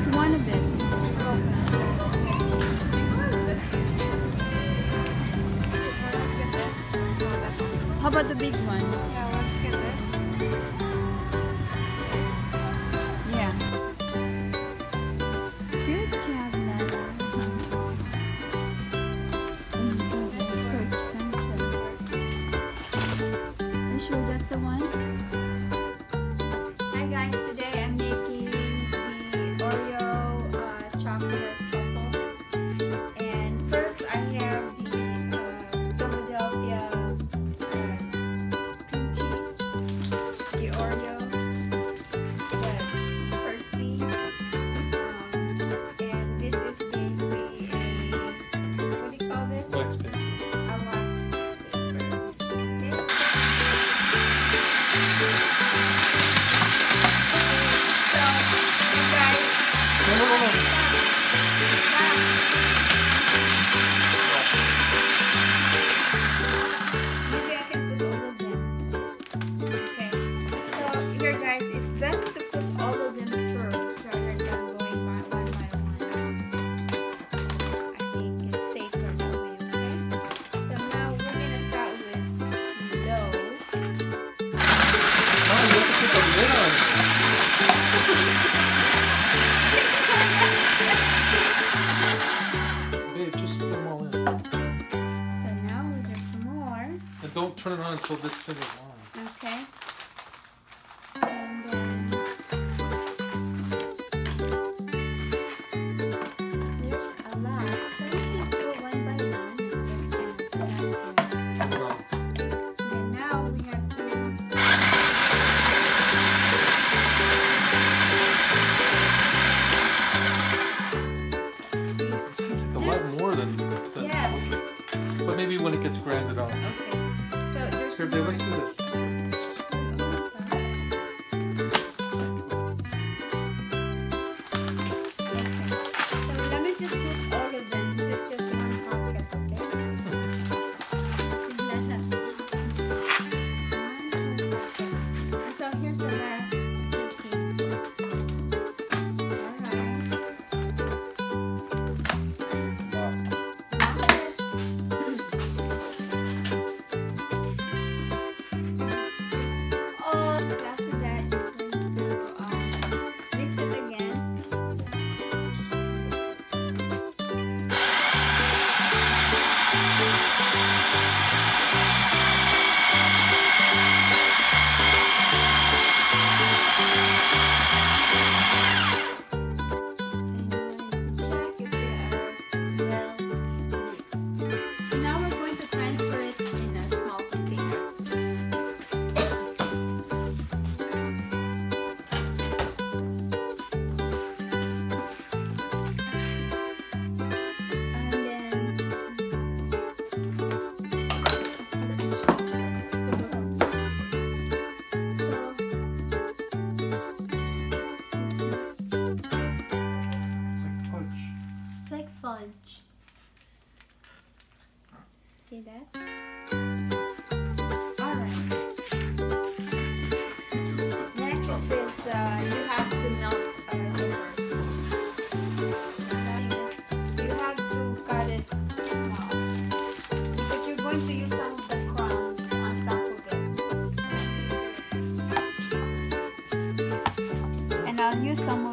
That's one of them. How about the big one? pull this to the on. 楽しそですし。See that? Alright. Next is uh, you have to melt uh, the. You have to cut it small. Because you're going to use some of the. And I'll use some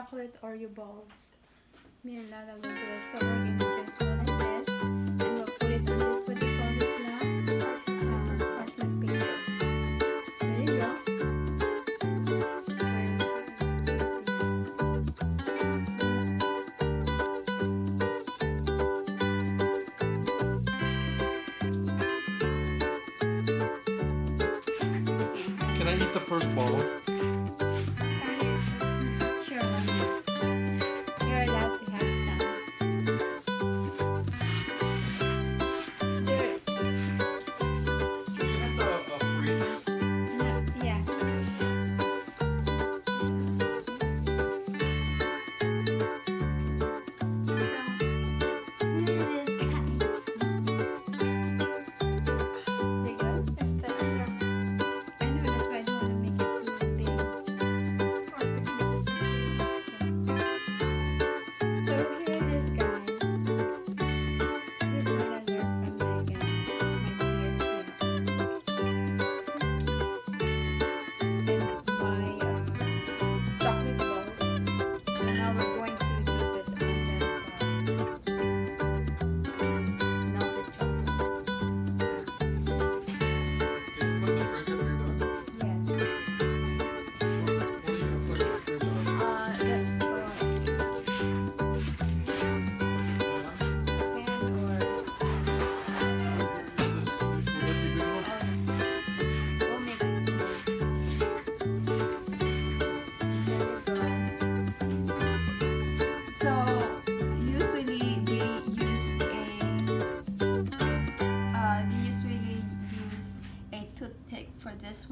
chocolate your balls. Me and Lala will do. So we're going to just this and we'll put it on this what you call this now. Ah, Parchment paper. There you go. Can I eat the first ball?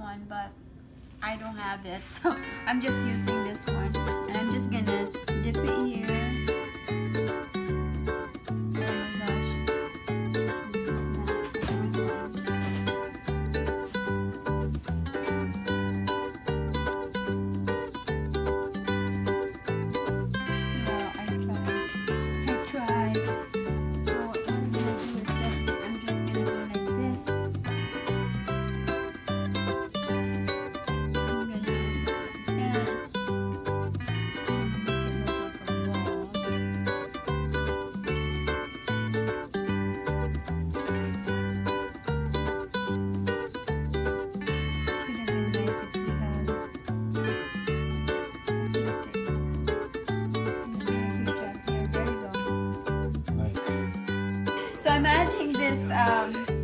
one, but I don't have it, so I'm just using this one. And I'm just gonna this um,